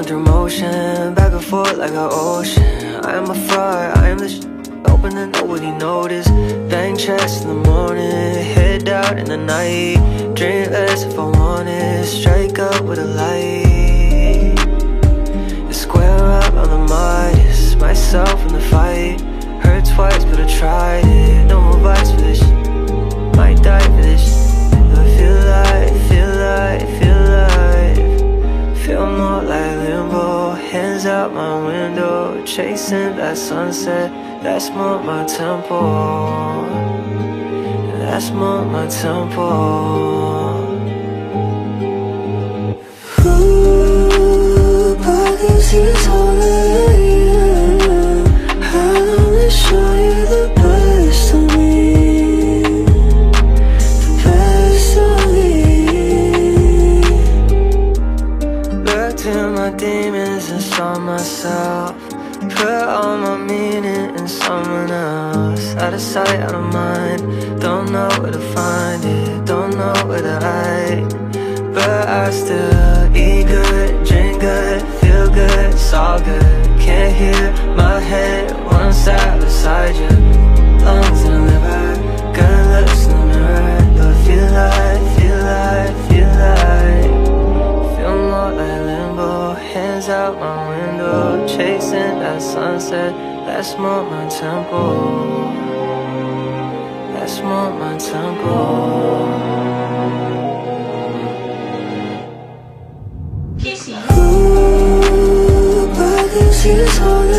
going through motion, back and forth like an ocean. I am a fraud, I am the sh- Hoping that nobody notice. Bang chest in the morning Head out in the night. Drink less if I want it Strike up with a light. Square up on the Midas Myself in the fight. Hurt twice but I tried it out my window Chasing that sunset. That's more my tempo That's more my tempo Ooh, at my demons and saw myself. Put all my meaning in someone else. Out of sight, out of mind. Don't know where to find it. Don't know where to hide. But I still eat good, drink good Feel good, it's all good. Can't hear my head Chasing that sunset. That's more my tempo. That's more my tempo. Ooh, bodies is all that